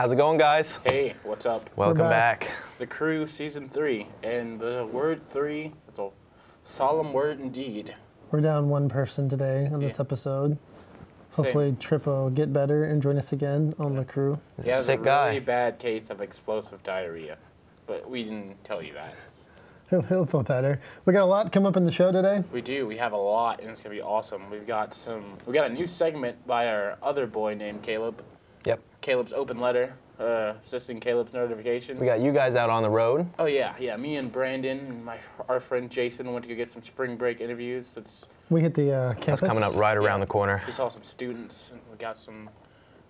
How's it going, guys? Hey, what's up? Welcome back. back. The Crew Season 3, and the word 3, it's a solemn word indeed. We're down one person today on this episode. Hopefully, Trip will get better and join us again on the crew. He's He a has sick a guy. really bad case of explosive diarrhea, but we didn't tell you that. He'll, he'll feel better. We got a lot come up in the show today. We do. We have a lot, and it's gonna be awesome. We've got some. We got a new segment by our other boy named Caleb. Yep. Caleb's open letter, uh, assisting Caleb's notification. We got you guys out on the road. Oh yeah, yeah. Me and Brandon and my our friend Jason went to go get some spring break interviews. That's We hit the uh, campus. That's coming up right around Yeah. the corner. we saw some students and we got some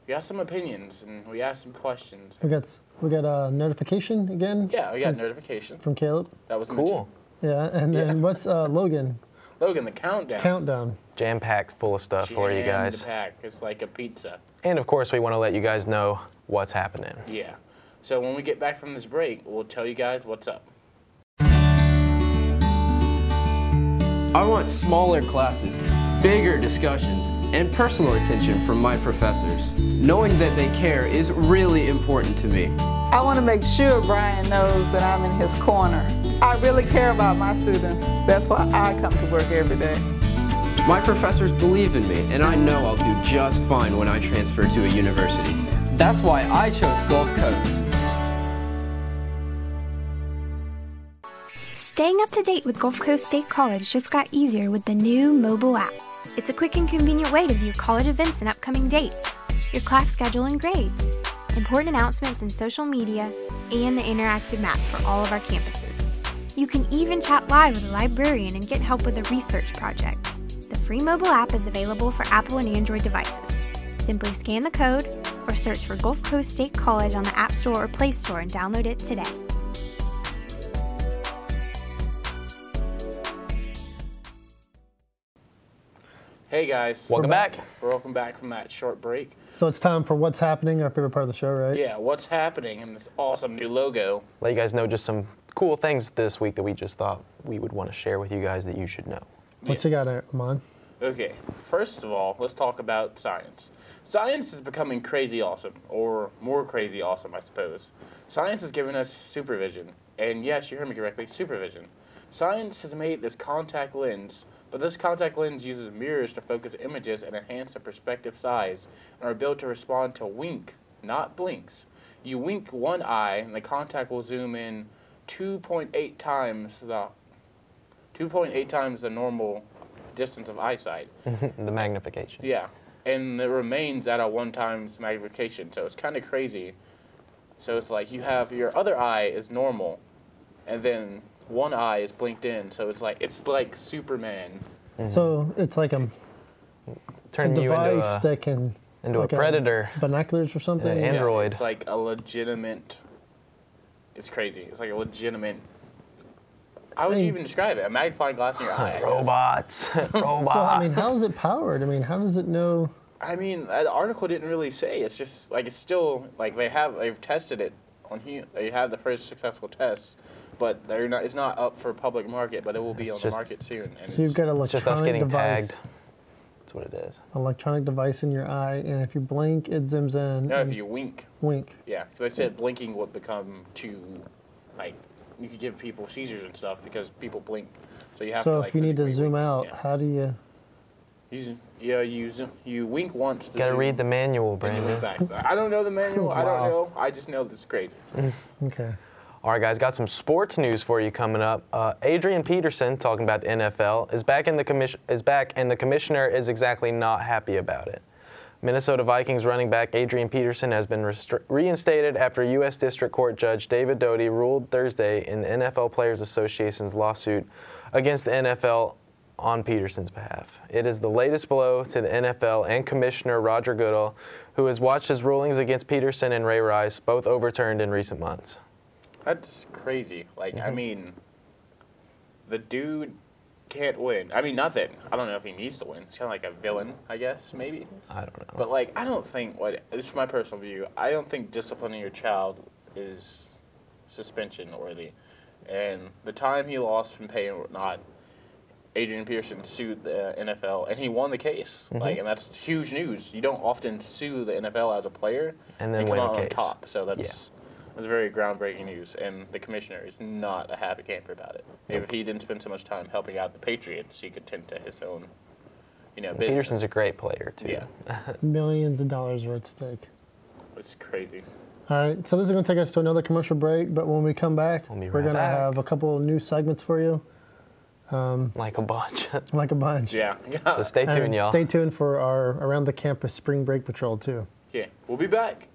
we got some opinions and we asked some questions. We got we got a notification again. Yeah, we got a from, notification. from Caleb. That was Cool. Yeah, and then Yeah. what's uh, Logan Logan, the countdown. countdown? Jam packed full of stuff for you guys. Jam Pack. It's like a pizza. And of course, we want to let you guys know what's happening. Yeah. So when we get back from this break, we'll tell you guys what's up. I want smaller classes, bigger discussions, and personal attention from my professors. Knowing that they care is really important to me. I want to make sure Brian knows that I'm in his corner. I really care about my students. That's why I come to work every day. My professors believe in me, and I know I'll do just fine when I transfer to a university. That's why I chose Gulf Coast. Staying up to date with Gulf Coast State College just got easier with the new mobile app. It's a quick and convenient way to view college events and upcoming dates, your class schedule and grades, important announcements in social media, and the interactive map for all of our campuses. You can even chat live with a librarian and get help with a research project. The free mobile app is available for Apple and Android devices. Simply scan the code or search for Gulf Coast State College on the App Store or Play Store and download it today. Hey guys. Welcome back. We're Welcome back from that short break. So it's time for what's happening, our favorite part of the show, right? Yeah, what's happening in this awesome new logo? Let you guys know just some cool things this week that we just thought we would want to share with you guys that you should know. What you Yes. got, Amon? Okay, first of all, let's talk about science. Science is becoming crazy awesome, or more crazy awesome, I suppose. Science has given us supervision, and yes, you heard me correctly, supervision. Science has made this contact lens, but this contact lens uses mirrors to focus images and enhance the perspective size, and are built to respond to wink, not blinks. You wink one eye, and the contact will zoom in 2.8 times the 2.8 times the normal distance of eyesight. the magnification. Yeah, and it remains at a one times magnification, so it's kind of crazy. So it's like you have your other eye is normal, and then one eye is blinked in, so it's like it's like Superman. Mm-hmm. So it's like a, a Turning you into device a, that can into like a predator. binoculars or something. an Yeah, Android. it's like a legitimate. It's crazy. It's like a legitimate. How would you even describe it? A magnifying glass in your eye. Robots. Robots. So I mean, how is it powered? I mean, how does it know? I mean, uh, the article didn't really say. It's just like it's still like they have they've tested it on hu They have the first successful test, but they're not. It's not up for public market, but it will be It's on just- the market soon. And So you've got an it's just electronic us getting device, tagged. That's what it is. electronic device in your eye, and if you blink, it zooms in. no, if you wink, wink. yeah, because they said blinking would become too, like, you could give people seizures and stuff because people blink. So you have to So like. if you need to zoom wink. out, yeah. how do you? You, z- yeah, you zoom, you wink once. To Gotta zoom, read the manual, and Brandon. I don't know the manual. I don't know. I just know this is crazy. Okay. All right, guys, got some sports news for you coming up. Uh, Adrian Peterson, talking about the NFL, is back in the commission is back, and the commissioner is exactly not happy about it. Minnesota Vikings running back Adrian Peterson has been reinstated after U.S. District Court Judge David Doty ruled Thursday in the NFL Players Association's lawsuit against the NFL on Peterson's behalf. It is the latest blow to the NFL and Commissioner Roger Goodell, who has watched his rulings against Peterson and Ray Rice, both overturned in recent months. That's crazy. Like, Mm-hmm. I mean, the dude can't win. I mean, nothing. I don't know if he needs to win. He's kind of like a villain, I guess, maybe. I don't know. But like, I don't think what this is my personal view. I don't think disciplining your child is suspension worthy. And the time he lost from pay and whatnot, Adrian Peterson sued the NFL, and he won the case. Mm-hmm. Like, and that's huge news. You don't often sue the NFL as a player And then come win a out on case. top. So that's that's very groundbreaking news. And the commissioner is not a happy camper about it. If he didn't spend so much time helping out the Patriots, he could tend to his own, you know, business. Peterson's a great player too. Yeah, Millions of dollars are at stake. it's crazy. All right, so this is going to take us to another commercial break, but when we come back, We'll be we're going to have a couple of new segments for you, um, like a bunch. like a bunch. Yeah. so stay tuned, And y'all. Stay tuned for our Around the Campus Spring Break Patrol, too. yeah. We'll be back.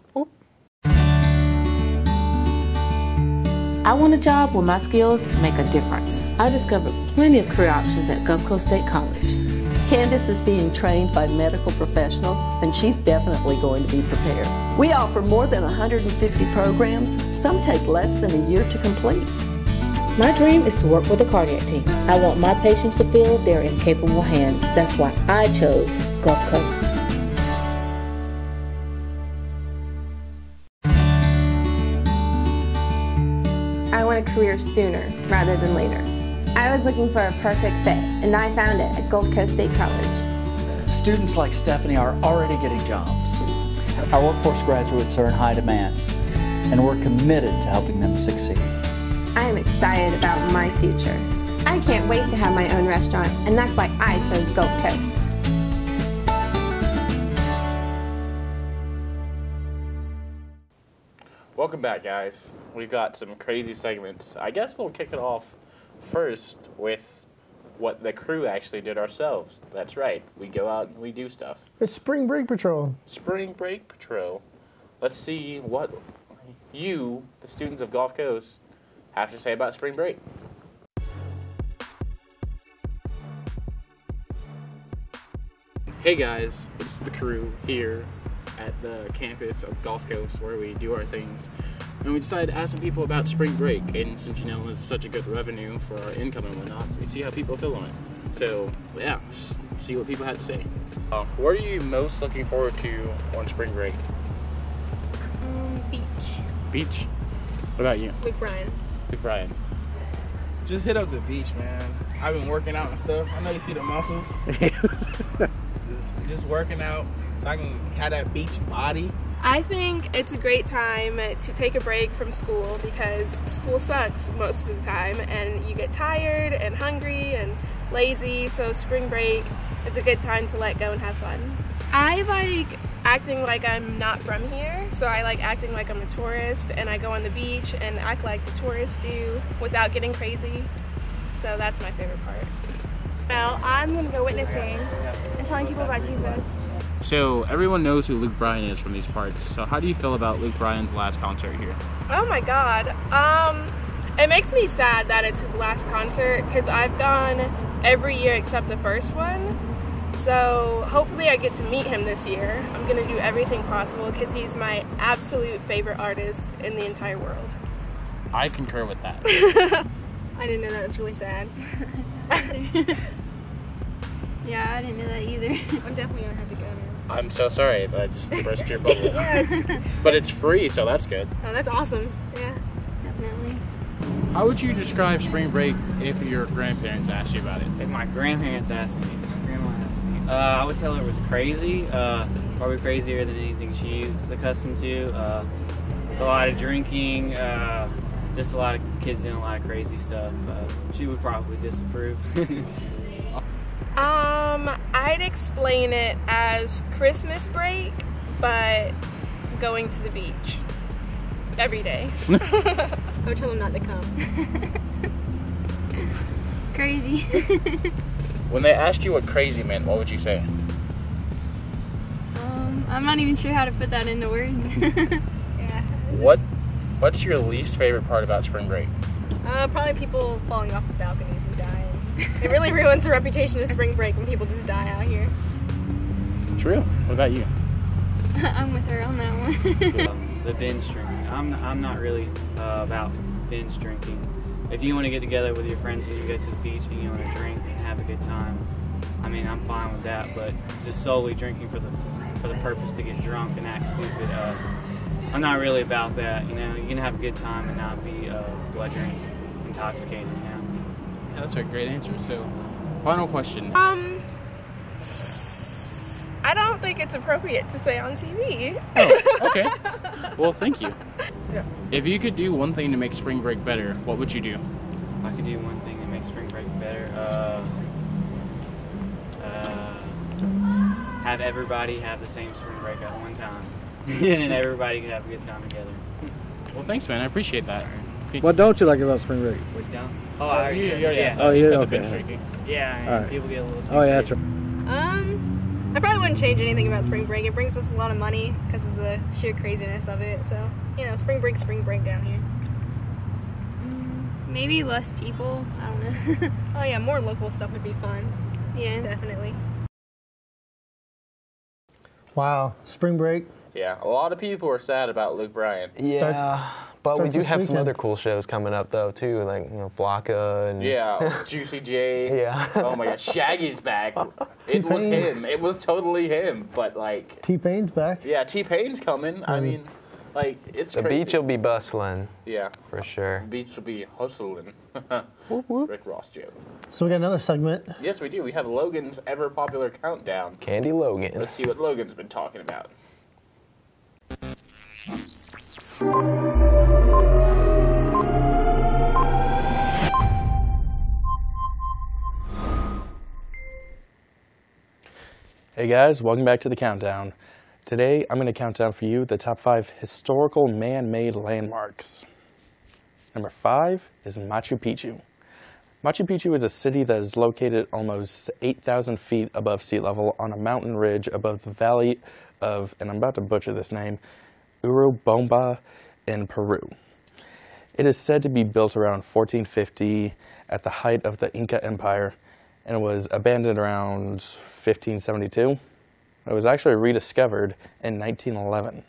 I want a job where my skills make a difference. I discovered plenty of career options at Gulf Coast State College. Candace is being trained by medical professionals, and she's definitely going to be prepared. We offer more than 150 programs. Some take less than a year to complete. My dream is to work with a cardiac team. I want my patients to feel they're in capable hands. That's why I chose Gulf Coast. Career sooner rather than later. I was looking for a perfect fit, and I found it at Gulf Coast State College. Students like Stephanie are already getting jobs. Our workforce graduates are in high demand, and we're committed to helping them succeed. I am excited about my future. I can't wait to have my own restaurant, and that's why I chose Gulf Coast. Welcome back, guys. We've got some crazy segments. I guess we'll kick it off first with what the crew actually did ourselves. That's right. We go out and we do stuff. It's Spring Break Patrol. Spring Break Patrol. Let's see what you, the students of Gulf Coast, have to say about spring break. Hey guys, it's the crew here at the campus of Gulf Coast where we do our things. And we decided to ask some people about spring break. And since you know it's such a good revenue for our income and whatnot, we see how people feel on it. So, yeah, just see what people had to say. Uh, what are you most looking forward to on spring break? Um, beach. Beach. What about you? Luke Bryan. Luke Bryan. Just hit up the beach, man. I've been working out and stuff. I know you see the muscles. just, just working out so I can have that beach body. I think it's a great time to take a break from school because school sucks most of the time and you get tired and hungry and lazy. So, spring break, it's a good time to let go and have fun. I like acting like I'm not from here, so I like acting like I'm a tourist and I go on the beach and act like the tourists do without getting crazy. So, that's my favorite part. Well, I'm gonna go witnessing and telling people about Jesus. So everyone knows who Luke Bryan is from these parts. So how do you feel about Luke Bryan's last concert here? Oh my god. Um, it makes me sad that it's his last concert because I've gone every year except the first one. So hopefully I get to meet him this year. I'm gonna do everything possible because he's my absolute favorite artist in the entire world. I concur with that. I didn't know that. It's really sad. Yeah, I didn't know that either. I'm definitely gonna have to go now. I'm so sorry that I just burst your bubble. Yeah, it's- but it's free, so that's good. Oh, that's awesome. Yeah. Definitely. How would you describe spring break if your grandparents asked you about it? If my grandparents asked me, my grandma asked me, uh, I would tell her it was crazy. Uh, probably crazier than anything she's accustomed to. Uh, it's a lot of drinking, uh, just a lot of kids doing a lot of crazy stuff. Uh, she would probably disapprove. I'd explain it as Christmas break, but going to the beach every day. I would tell them not to come. Crazy. When they asked you what crazy meant, what would you say? um, I'm not even sure how to put that into words. yeah. What What's your least favorite part about spring break? Uh, probably people falling off the balconies and dying. It really ruins the reputation of spring break when people just die out here. True. What about you? I'm with her on that one. The binge drinking. I'm, I'm not really uh, about binge drinking. If you want to get together with your friends and you go to the beach and you want to drink and have a good time, I mean, I'm fine with that. But just solely drinking for the for the purpose to get drunk and act stupid, uh, I'm not really about that. You know, you can have a good time and not be uh, bludgeoning, intoxicated. You know. Yeah, that's a great answer. So, Final question. Um, I don't think it's appropriate to say on TV. Oh, okay. well, thank you. Yeah. If you could do one thing to make spring break better, what would you do? I could do one thing to make spring break better. Uh, uh, have everybody have the same spring break at one time, and everybody can have a good time together. Well, thanks, man. I appreciate that. What don't you like about spring break? What don't? Oh, Oh, I already you- said- you already yeah. asked Oh, You yeah, okay. binge drinking. Yeah, and All right. people get a little. Too Oh yeah, that's right. Um, I probably wouldn't change anything about spring break. It brings us a lot of money because of the sheer craziness of it. So, you know, spring break, spring break down here. Maybe less people. I don't know. Oh yeah, more local stuff would be fun. yeah. Definitely. Wow, spring break. Yeah, a lot of people are sad about Luke Bryan. Yeah, but we do this have some other cool shows coming up though too, like you know Flocka and Yeah, Juicy J. Yeah. Oh my God, Shaggy's back. It was him. It was totally him. But like, T Pain's back. yeah, T Pain's coming. I Mm. mean, like it's the crazy. beach will be bustling Yeah, for sure. the beach will be hustling. Rick Ross joke. So we got another segment. Yes, we do. We have Logan's ever popular countdown. Candy Logan. Let's see what Logan's been talking about. Hey guys, welcome back to the countdown. Today I'm going to count down for you the top five historical man made landmarks. Number five is Machu Picchu. Machu Picchu is a city that is located almost 8,000 feet above sea level on a mountain ridge above the valley of, and I'm about to butcher this name, Urubamba in Peru. It is said to be built around 1450 at the height of the Inca Empire and it was abandoned around 1572. It was actually rediscovered in 1911.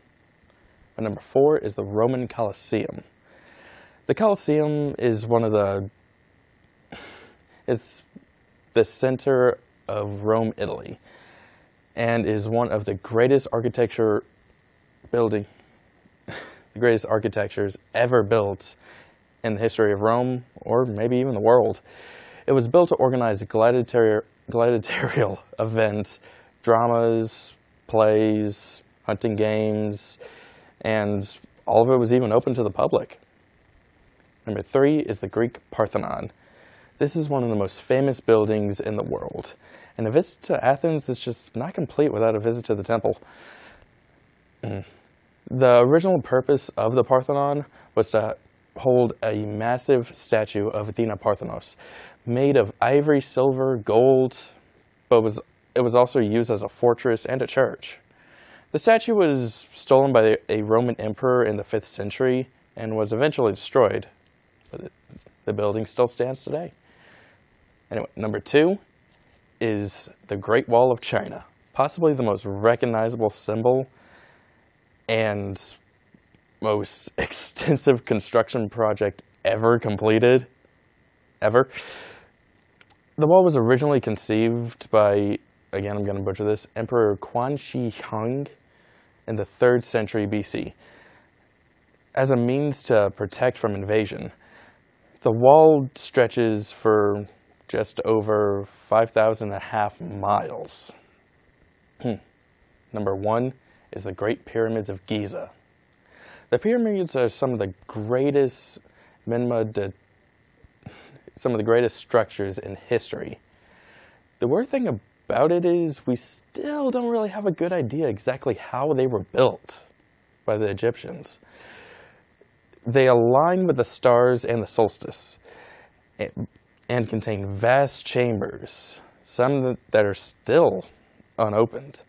But number four is the Roman Colosseum. The Colosseum is one of the it's the center of Rome, Italy, and is one of the greatest architecture building the greatest architectures ever built in the history of Rome or maybe even the world. It was built to organize gladiatorial, events, dramas, plays, hunting games, and all of it was even open to the public. Number three is the Greek Parthenon. This is one of the most famous buildings in the world, and a visit to Athens is just not complete without a visit to the temple. Mm. The original purpose of the Parthenon was to hold a massive statue of Athena Parthenos, made of ivory, silver, gold, but was it was also used as a fortress and a church. The statue was stolen by a Roman emperor in the 5th century and was eventually destroyed, but it, the building still stands today. Anyway, number two is the Great Wall of China, possibly the most recognizable symbol and most extensive construction project ever completed. Ever. The wall was originally conceived by, again, I'm going to butcher this, Emperor Quan Shi Huang in the 3rd century BC as a means to protect from invasion. The wall stretches for just over 5,000 and a half miles. Hmm. Number one is the Great Pyramids of Giza. The pyramids are some of the greatest minma de, some of the greatest structures in history. The weird thing about it is we still don't really have a good idea exactly how they were built by the Egyptians. They align with the stars and the solstice and, and contain vast chambers, some that are still unopened.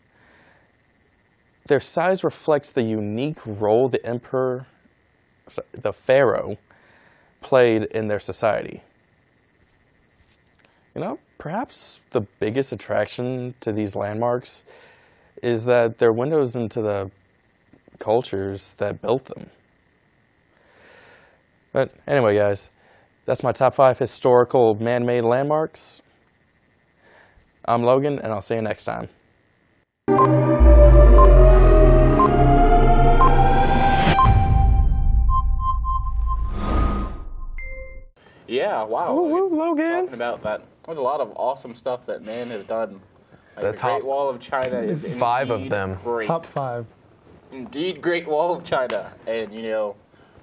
Their size reflects the unique role the emperor, the pharaoh, played in their society. You know, perhaps the biggest attraction to these landmarks is that they're windows into the cultures that built them. But anyway, guys, that's my top five historical man made landmarks. I'm Logan, and I'll see you next time. Yeah, wow. Woo, woo, Logan. Logan. Talking about that There's a lot of awesome stuff that man has done. Like The the, top Great Wall of China is five of them. Great. Top five. Indeed, Great Wall of China, and you know.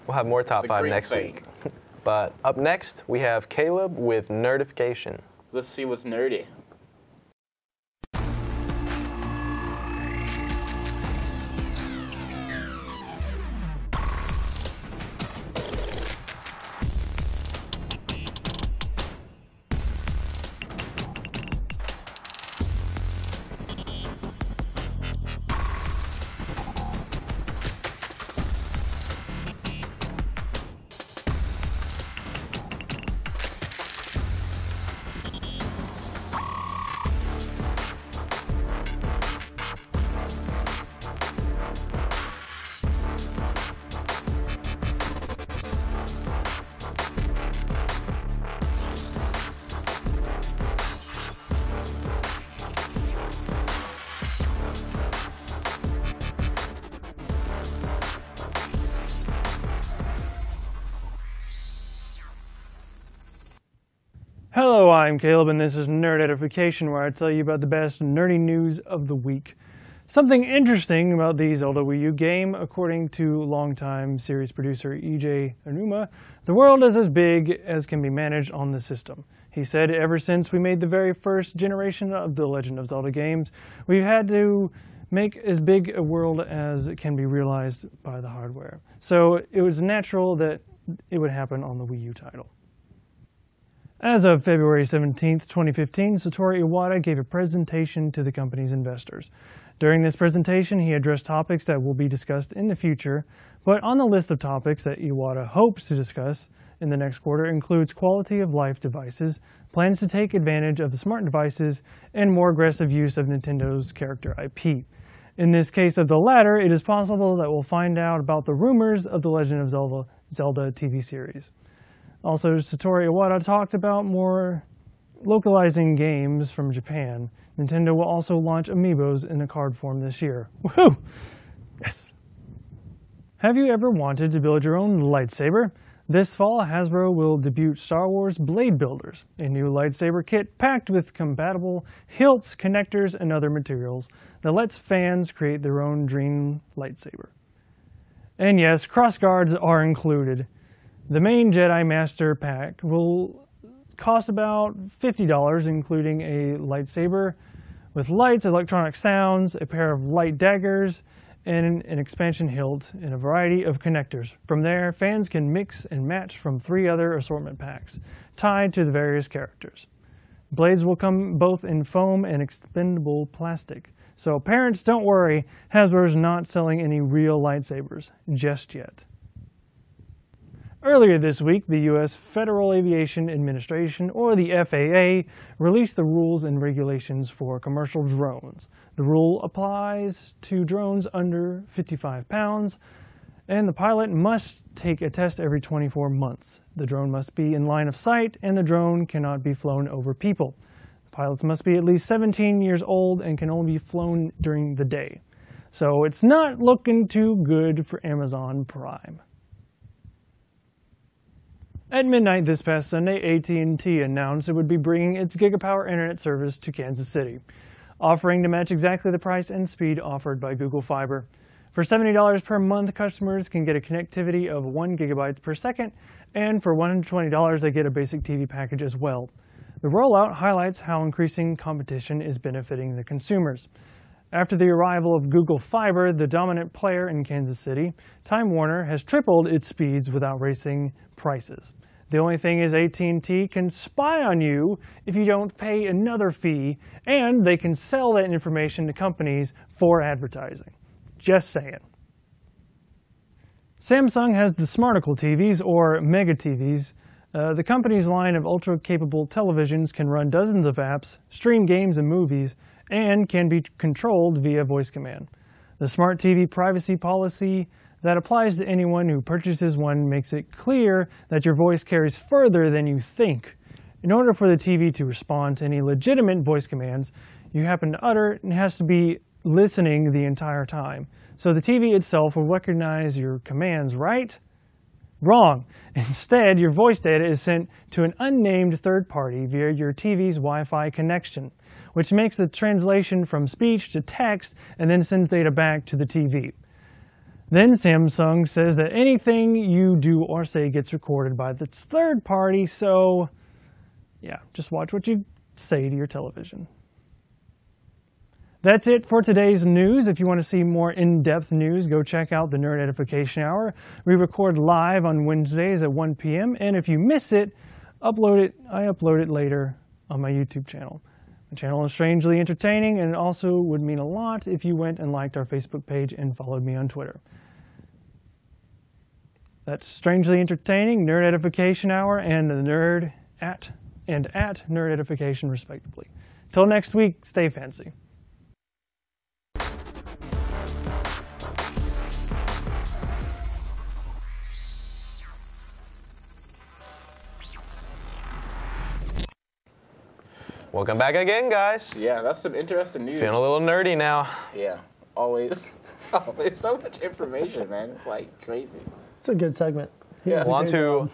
We'll have more top five next thing. week. But up next, we have Caleb with Nerdification. Let's see what's nerdy. Hello, I'm Caleb, and this is Nerd Edification, where I tell you about the best nerdy news of the week. Something interesting about the Zelda Wii U game, according to longtime series producer Eiji Aonuma, the world is as big as can be managed on the system. He said, ever since we made the very first generation of the Legend of Zelda games, we've had to make as big a world as can be realized by the hardware. So it was natural that it would happen on the Wii U title. As of February 17, 2015, Satoru Iwata gave a presentation to the company's investors. During this presentation, he addressed topics that will be discussed in the future, but on the list of topics that Iwata hopes to discuss in the next quarter includes quality of life devices, plans to take advantage of the smart devices, and more aggressive use of Nintendo's character IP. In this case of the latter, it is possible that we'll find out about the rumors of the Legend of Zelda, Zelda TV series. Also, Satoru Iwata talked about more localizing games from Japan. Nintendo will also launch amiibos in a card form this year. Woohoo! Yes. Have you ever wanted to build your own lightsaber? This fall, Hasbro will debut Star Wars Blade Builders, a new lightsaber kit packed with compatible hilts, connectors, and other materials that lets fans create their own dream lightsaber. And yes, crossguards are included. The main Jedi Master pack will cost about $50, including a lightsaber with lights, electronic sounds, a pair of light daggers, and an expansion hilt, and a variety of connectors. From there, fans can mix and match from three other assortment packs tied to the various characters. Blades will come both in foam and expendable plastic. So parents, don't worry, Hasbro's not selling any real lightsabers just yet. Earlier this week, the U.S. Federal Aviation Administration, or the FAA, released the rules and regulations for commercial drones. The rule applies to drones under 55 pounds, and the pilot must take a test every 24 months. The drone must be in line of sight, and the drone cannot be flown over people. Pilots must be at least 17 years old and can only be flown during the day. So it's not looking too good for Amazon Prime. At midnight this past Sunday, AT&T announced it would be bringing its Gigapower internet service to Kansas City, offering to match exactly the price and speed offered by Google Fiber. For $70 per month, customers can get a connectivity of 1 gigabyte per second, and for $120, they get a basic TV package as well. The rollout highlights how increasing competition is benefiting the consumers. After the arrival of Google Fiber, the dominant player in Kansas City, Time Warner has tripled its speeds without raising prices. The only thing is AT&T can spy on you if you don't pay another fee, and they can sell that information to companies for advertising. Just saying. Samsung has the Smarticle TVs, or Mega TVs. Uh, the company's line of ultra-capable televisions can run dozens of apps, stream games and movies, and can be controlled via voice command. The Smart TV privacy policy that applies to anyone who purchases one makes it clear that your voice carries further than you think. In order for the TV to respond to any legitimate voice commands you happen to utter, it has to be listening the entire time. So the TV itself will recognize your commands, right? Wrong. Instead, your voice data is sent to an unnamed third party via your TV's Wi Fi connection, which makes the translation from speech to text and then sends data back to the TV. Then Samsung says that anything you do or say gets recorded by this third party, so yeah, just watch what you say to your television. That's it for today's news. If you want to see more in-depth news, go check out the Nerd Edification Hour. We record live on Wednesdays at 1 p.m. And if you miss it, upload it. I upload it later on my YouTube channel. The channel is strangely entertaining, and it also would mean a lot if you went and liked our Facebook page and followed me on Twitter. That's strangely entertaining, Nerd Edification Hour, and the Nerd at and at Nerd Edification, respectively. Till next week, stay fancy. Welcome back again, guys. Yeah, that's some interesting news. Feeling a little nerdy now. Yeah, always. Oh, there's so much information, man. It's like crazy. It's a good segment. He Yeah. does a Well, on to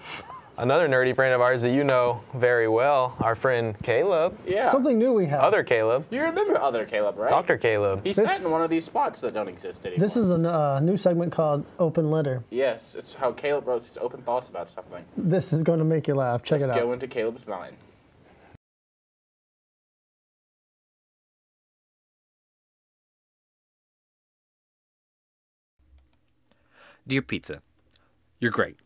another nerdy friend of ours that you know very well, our friend Caleb. Yeah. Something new we have. Other Caleb. You remember other Caleb, right? Dr. Caleb. He This- sat in one of these spots that don't exist anymore. This is a uh, new segment called Open Letter. Yes, it's how Caleb wrote his open thoughts about something. This is going to make you laugh. Check Let's it out. Let's go into Caleb's mind. Dear Pizza, you're great.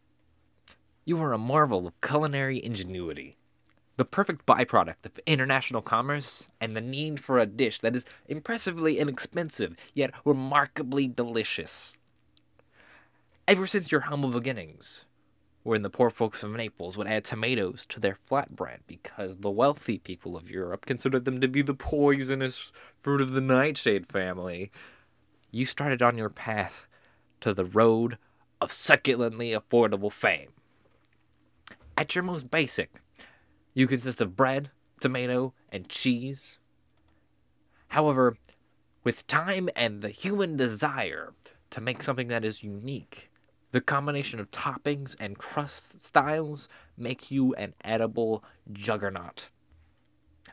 You are a marvel of culinary ingenuity. The perfect byproduct of international commerce and the need for a dish that is impressively inexpensive yet remarkably delicious. Ever since your humble beginnings, wherein the poor folks of Naples would add tomatoes to their flatbread because the wealthy people of Europe considered them to be the poisonous fruit of the nightshade family, you started on your path to the road of succulently affordable fame. At your most basic, you consist of bread, tomato, and cheese. However, with time and the human desire to make something that is unique, the combination of toppings and crust styles make you an edible juggernaut.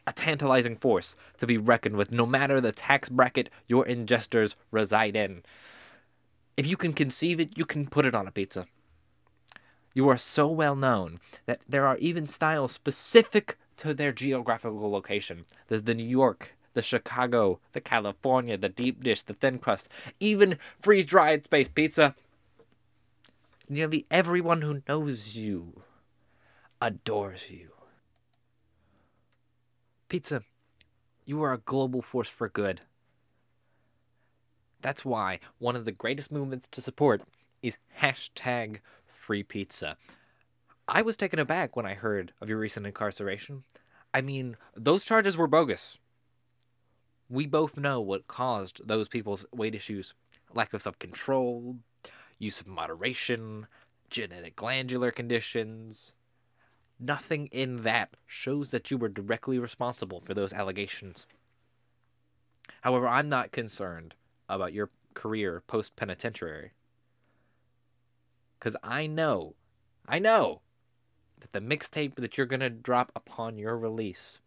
A tantalizing force to be reckoned with no matter the tax bracket your ingesters reside in. If you can conceive it, you can put it on a pizza. You are so well known that there are even styles specific to their geographical location. There's the New York, the Chicago, the California, the deep dish, the thin crust, even freeze dried space pizza. Nearly everyone who knows you adores you. Pizza, you are a global force for good. That's why one of the greatest movements to support is hashtag free pizza. I was taken aback when I heard of your recent incarceration. I mean, those charges were bogus. We both know what caused those people's weight issues lack of self control, use of moderation, genetic glandular conditions. Nothing in that shows that you were directly responsible for those allegations. However, I'm not concerned about your career post penitentiary. Because I know, I know that the mixtape that you're going to drop upon your release,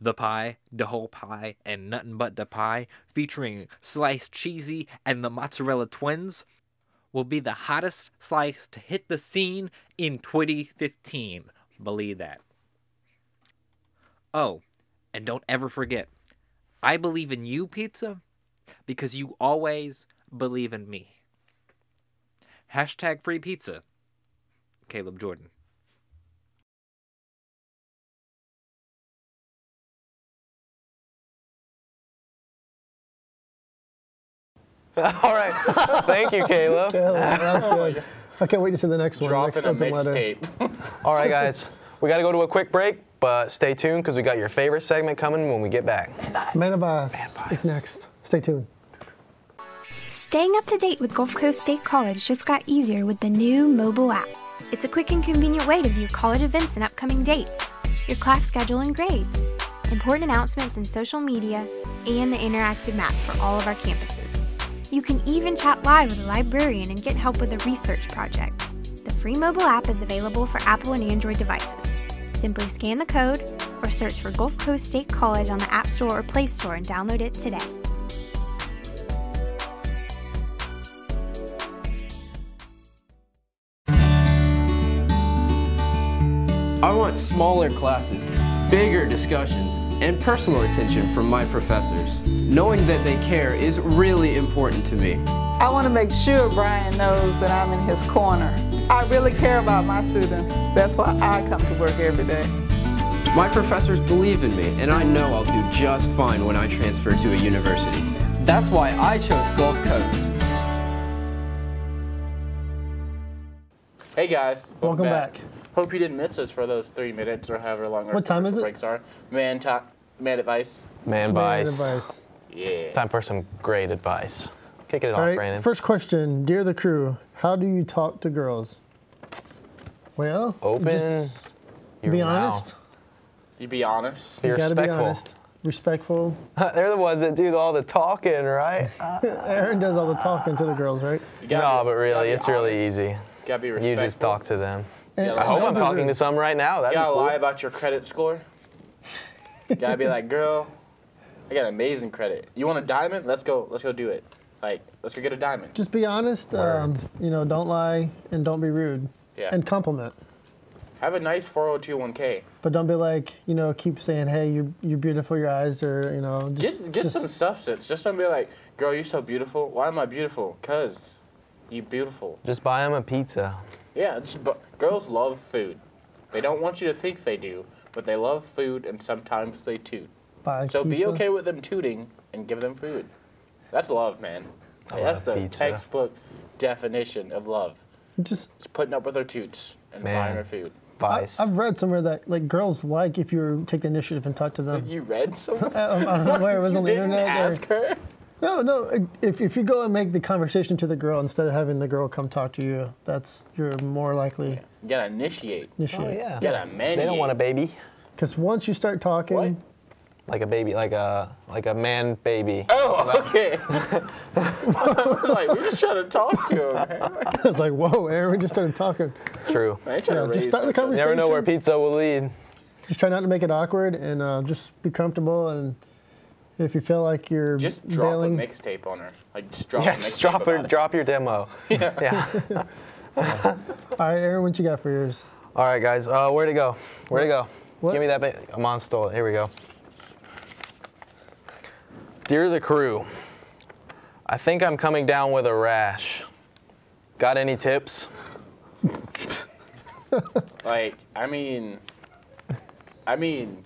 The Pie, The Whole Pie, and Nothing But the Pie, featuring Sliced Cheesy and the Mozzarella Twins, will be the hottest slice to hit the scene in 2015. Believe that. Oh, and don't ever forget, I believe in you, pizza, because you always believe in me. Hashtag free pizza. Caleb Jordan. All right. Thank you, Caleb. Caleb, that's good. I can't wait to see the next one. Dropping next a open letter. mixtape. All right, guys. We got to go to a quick break, but stay tuned because we got your favorite segment coming when we get back. Man of is next. Stay tuned. Staying up to date with Gulf Coast State College just got easier with the new mobile app. It's a quick and convenient way to view college events and upcoming dates, your class schedule and grades, important announcements in social media, and the interactive map for all of our campuses. You can even chat live with a librarian and get help with a research project. The free mobile app is available for Apple and Android devices. Simply scan the code or search for Gulf Coast State College on the App Store or Play Store and download it today. I want smaller classes, bigger discussions, and personal attention from my professors. Knowing that they care is really important to me. I want to make sure Brian knows that I'm in his corner. I really care about my students. That's why I come to work every day. My professors believe in me, and I know I'll do just fine when I transfer to a university. That's why I chose Gulf Coast. Hey guys, Welcome back. Hope you didn't miss us for those three minutes or however long our What time is commercial it? breaks are. Man talk, man advice. Man advice. advice. Yeah. Time for some great advice. Kicking it All off, right, Brandon. first question, dear the crew, how do you talk to girls? Well, Open just be mouth. honest. You be honest. Be You gotta respectful. Be honest, respectful. They're the ones that do all the talking, right? Aaron does all the talking to the girls, right? no, but really, be it's really honest. easy. Gotta be You just talk to them. And- I hope I'm talking rude. to some right now. You That'd be gotta cool. lie about your credit score. You gotta be like, girl, I got amazing credit. You want a diamond? Let's go. Let's go do it. Like, let's go get a diamond. Just be honest. Um, you know, don't lie and don't be rude. Yeah. And compliment. Have a nice 402k. But don't be like, you know, keep saying, hey, you're, you're beautiful, your eyes, are, you know, just. Get get just- some substance. Just don't be like, girl, you're so beautiful. Why am I beautiful? Cause you beautiful. Just buy them a pizza. Yeah, just, but girls love food. They don't want you to think they do, but they love food and sometimes they toot. Buy So be okay with them tooting and give them food. That's love, man. Oh, I that's the pizza. textbook definition of love. Just, Just putting up with her toots and Man. buying her food. I, Vice. I've read somewhere that, like, girls like if you take the initiative and talk to them. You read somewhere? I, I don't know where it was on the didn't internet. or- ask her? No, no. If, if you go and make the conversation to the girl instead of having the girl come talk to you, that's you're more likely You gotta initiate. initiate. Oh, yeah. You gotta maniate. They don't want a baby. Because once you start talking, What? Like a baby, like a like a man baby. Oh, okay. I was like, we're just trying to talk to him. man. it's like, whoa, Aaron, we just started talking. True. I ain't trying Yeah, to just start the no children. conversation. Never know where pizza will lead. Just try not to make it awkward and uh, just be comfortable. And if you feel like you're Just drop bailing, a mixtape on her. Like, just drop Yeah, a mixtape just drop about your drop your demo. Yeah. all right, Aaron, what you got for yours? All right, guys. Uh, where to go? Where to go? What? Give me that. Ba- I'm on stall. Here we go. Dear the crew, I think I'm coming down with a rash. Got any tips? Like, I mean, I mean,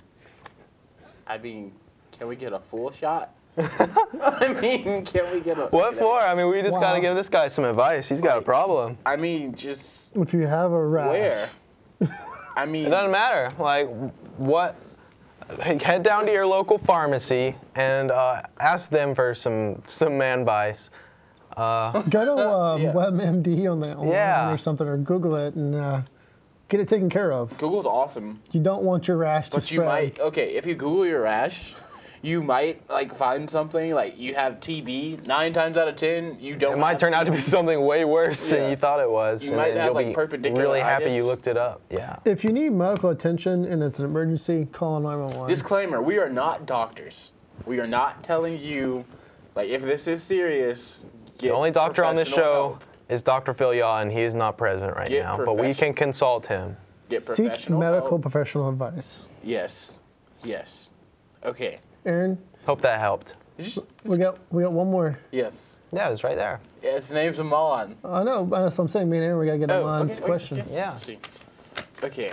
I mean, can we get a full shot? I mean, can we get a What for? I mean, we just got to give this guy some advice. He's got a problem. I mean, just If you have a rash, where? I mean, It doesn't matter. Like, what? Head down to your local pharmacy and uh, ask them for some some man advice. Uh, go to um, Yeah. WebMD on the online Yeah. or something, or Google it and uh, get it taken care of. Google's awesome, You don't want your rash to but spread. you might. Okay, if you Google your rash, you might like find something like you have TB. Nine times out of ten, you don't. it might have turn out to be something way worse Yeah. than you thought it was, You and might have you'll like, be perpendicular really happy you looked it up. Yeah. If you need medical attention and it's an emergency, call 911. Disclaimer: We are not doctors. We are not telling you, like, if this is serious. The only doctor on this show help. is Dr. Phil Yaw, and he is not present right Get now, but we can consult him. Get Seek medical help. professional advice. Yes. Yes. Okay. Aaron, Hope that helped. we got we got one more. Yes. Yeah, it was right there. Yeah, his name's Amon. I know, but that's what I'm saying. Me and Aaron, we gotta get Oh, him on okay, okay, question. okay. Yeah. Let's see. Okay.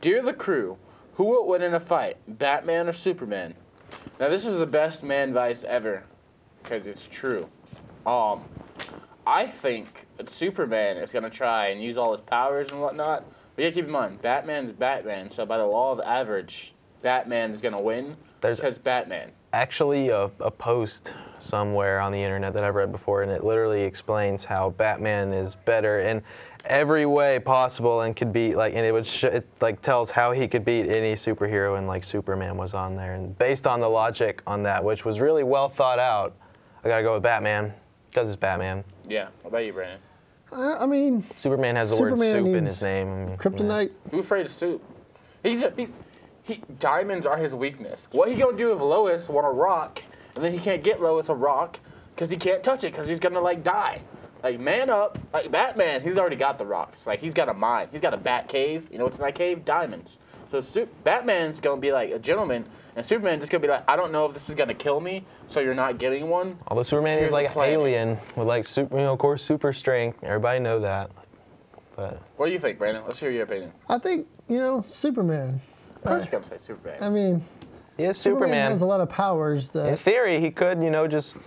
Dear the crew, who would win in a fight, Batman or Superman? Now this is the best man advice ever, because it's true. Um, I think that Superman is gonna try and use all his powers and whatnot. But you gotta keep in mind, Batman's Batman, so by the law of average, Batman is gonna win There's- because Batman. Actually, a, a post somewhere on the internet that I've read before, and it literally explains how Batman is better in every way possible and could beat like, and it would sh- it like tells how he could beat any superhero, and like Superman was on there, and based on the logic on that, which was really well thought out, I gotta go with Batman because it's Batman. Yeah. What about you, Brandon? I, I mean, Superman has the word soup in his name. I mean, kryptonite. Who's afraid of soup? He's, he's he, diamonds are his weakness. What he gonna do if Lois want a rock, and then he can't get Lois a rock because he can't touch it because he's gonna like die. Like man up, like Batman, he's already got the rocks. Like he's got a mine. He's got a bat cave. You know what's in that cave? Diamonds. So Su- Batman's gonna be like a gentleman, and Superman just gonna be like, I don't know if this is gonna kill me, so you're not getting one. Although Superman Here's is like an alien with like super, you know, of course, super strength. Everybody know that. But What do you think, Brandon? Let's hear your opinion. I think you know Superman. Of course, you gotta say Superman. I mean, he is Superman, Superman. has a lot of powers That In theory, he could, you know, just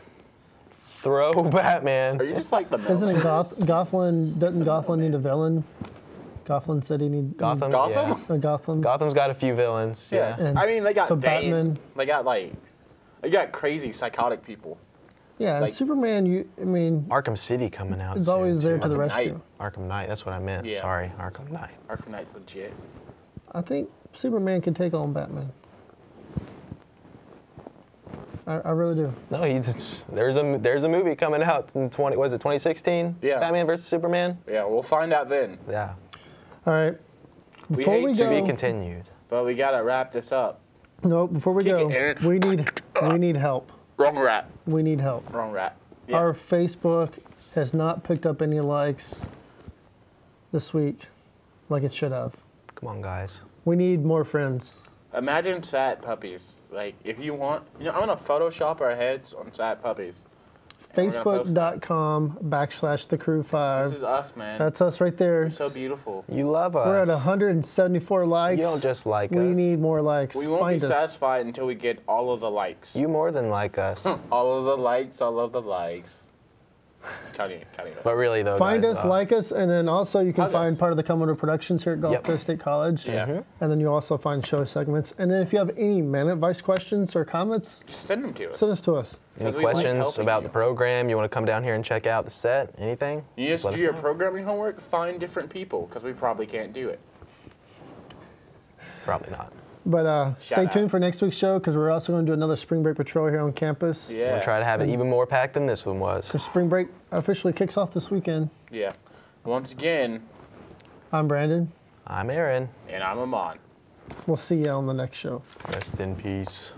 throw Batman. Are you just like the isn't it Goth, Gotham? Doesn't Gotham need a villain? Gotham said he need Gotham? Gotham? Yeah. Uh, Gotham. Gotham's got a few villains. Yeah. Yeah. I mean, they got so Bane. Batman- They got like, they got crazy psychotic people. Yeah, and Like- Superman. You, I mean, Arkham City coming out. is soon, always there too. to the Arkham rescue. Knight. Arkham Knight. That's what I meant. Yeah. Sorry, Arkham Knight. Arkham Knight's legit. I think Superman can take on Batman. I, I really do. No, he's there's a there's a movie coming out in 20 was it 2016? Yeah. Batman versus Superman. Yeah, we'll find out then. Yeah. All right. We Before hate we, to go, To be continued. But we gotta wrap this up. no, before we Kick go, it, we need we need help. Wrong rat. We need help. Wrong rat. Yeah. Our Facebook has not picked up any likes this week, like it should have. Come on, guys. We need more friends. Imagine sad puppies. Like, if you want, you know, I'm gonna Photoshop our heads on sad puppies. And we're gonna post that. Facebook.com backslash the crew five. This is us, man. That's us right there. We're so beautiful. You love us. We're at 174 likes. You don't just like we us. We need more likes. We won't Find be us. satisfied until we get all of the likes. You more than like us. all of the likes, all of the likes. Cutting it, cutting it. but really though, Find guys, us, uh, like us, and then also you can find us. part of the Commodore Productions here at Gulf Yep. Coast State College. Yeah. Mhm. And then you also find show segments. And then if you have any man advice questions or comments, Just send them to us. send us to us. Any we like questions about you. the program? You want to come down here and check out the set? Anything? You just let do your know. programming homework, find different people, because we probably can't do it. Probably not. But uh, stay out. tuned for next week's show because we're also going to do another spring break patrol here on campus. Yeah. We'll try to have it even more packed than this one was. Because spring break officially kicks off this weekend. Yeah. Once again, I'm Brandon. I'm Aaron. and I'm Amon. We'll see you on the next show. Rest in peace.